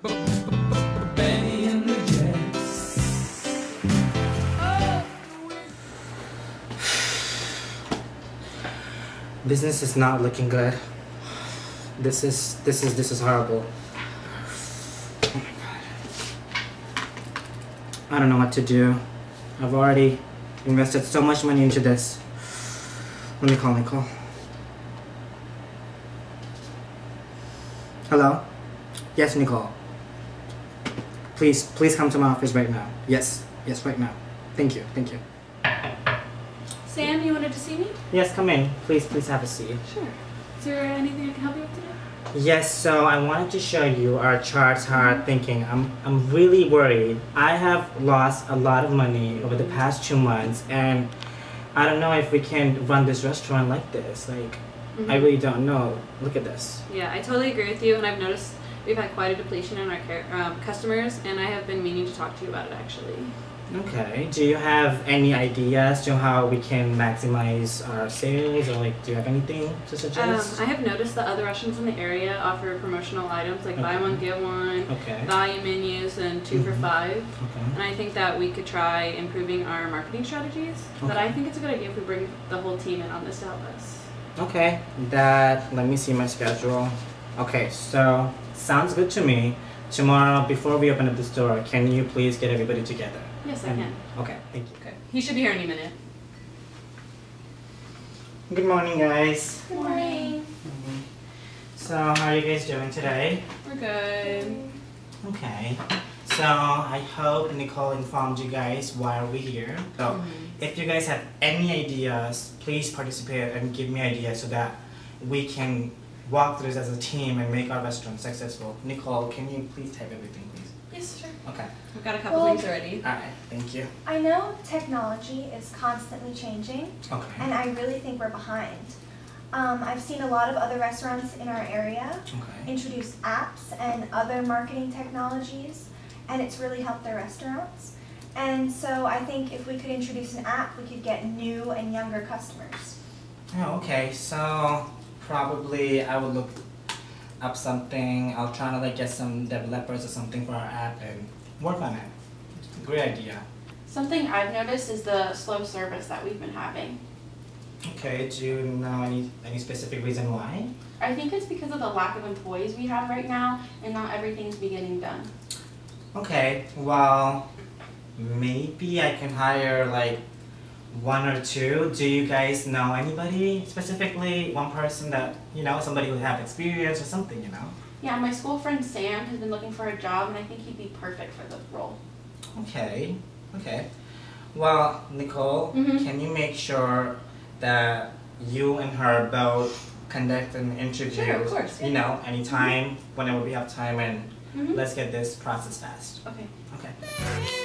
Business is not looking good. This is this is this is horrible. Oh. I don't know what to do. I've already invested so much money into this. Let me call Nicole. Hello? Yes, Nicole. Please, please come to my office right now. Yes, yes, right now. Thank you, thank you. Sam, you wanted to see me? Yes, come in. Please, please have a seat. Sure. Is there anything I can help you with today? Yes, so I wanted to show you our charts, how our mm-hmm. thinking. I'm, I'm really worried. I have lost a lot of money over the mm-hmm. past two months, and I don't know if we can run this restaurant like this. Like, I mm-hmm. really don't know. Look at this. Yeah, I totally agree with you, and I've noticed we've had quite a depletion in our care, um, customers, and I have been meaning to talk to you about it actually. Okay. Do you have any ideas to how we can maximize our sales, or like, do you have anything to Um, suggest? I have noticed that other restaurants in the area offer promotional items like buy one get one, okay. value menus, and 2 for Mhm. five. Okay. And I think that we could try improving our marketing strategies. Okay. But I think it's a good idea if we bring the whole team in on this to help us. Okay, that let me see my schedule. Okay, so sounds good to me. Tomorrow, before we open up the store, can you please get everybody together? Yes, I And- can. Okay, thank you. Okay. He should be here any minute. Good morning, guys. Good morning. So, how are you guys doing today? We're good. Okay. So, I hope Nicole informed you guys why are we're here. So, Mm-hmm. if you guys have any ideas, please participate and give me ideas so that we can walk through this as a team and make our restaurant successful. Nicole, can you please type everything, please? Yes, sure. Okay. We've got a couple Well- things already. All right. Thank you. I know technology is constantly changing, Okay. and I really think we're behind. Um, I've seen a lot of other restaurants in our area Okay. introduce apps and other marketing technologies, and it's really helped their restaurants. And so I think if we could introduce an app, we could get new and younger customers. Oh, okay. So probably I would look up something. I'll try to like get some developers or something for our app and work on it. Great idea. Something I've noticed is the slow service that we've been having. Okay. Do you know any any specific reason why? I think it's because of the lack of employees we have right now and not everything's be getting done. Okay. Well, maybe I can hire like one or two. Do you guys know anybody specifically? One person that you know, somebody who have experience or something, you know? Yeah, my school friend Sam has been looking for a job and I think he'd be perfect for the role. Okay, okay. Well, Nicole, Mhm. can you make sure that you and her both conduct an interview? Sure, of course, You know, anytime, whenever we have time, and Mhm. let's get this process fast. Okay. Okay.